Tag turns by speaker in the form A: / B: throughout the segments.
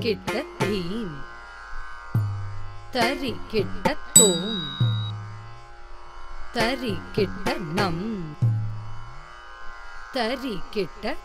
A: கிட்ட தீம். தரி கிட்ட தோம். தரி கிட்ட நம். தரி கிட்ட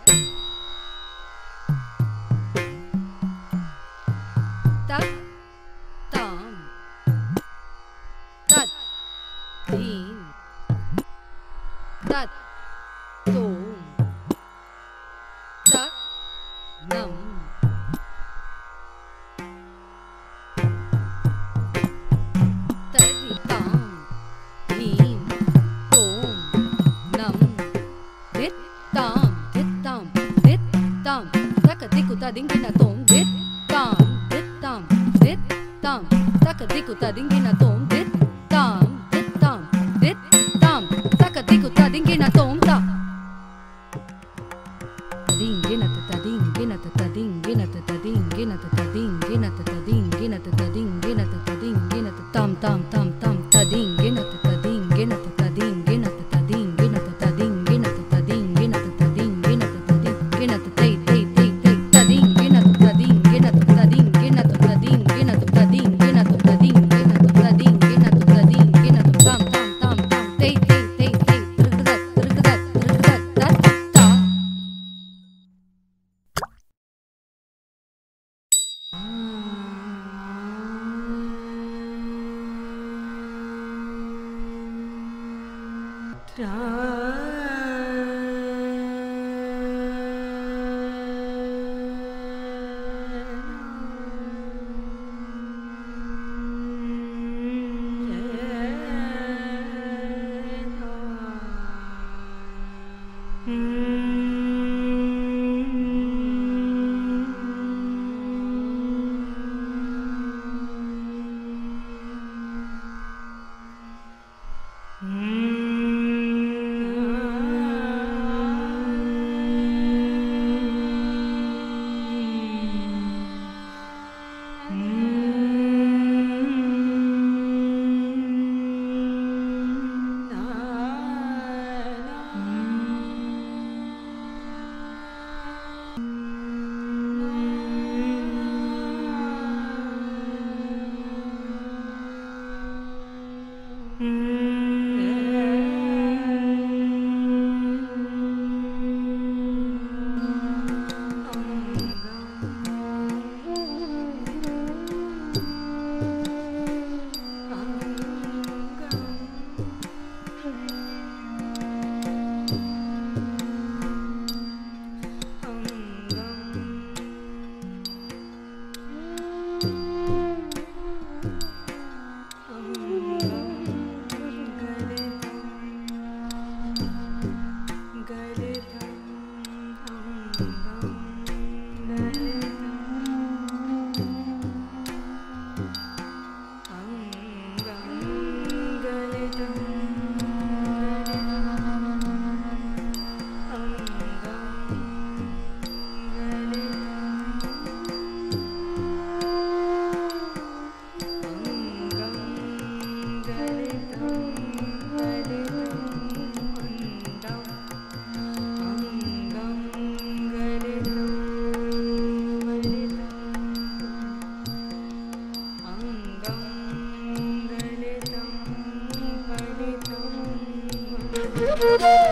A: gina ta ta ding gina ta ta ding gina ta Ah.
B: Thank you.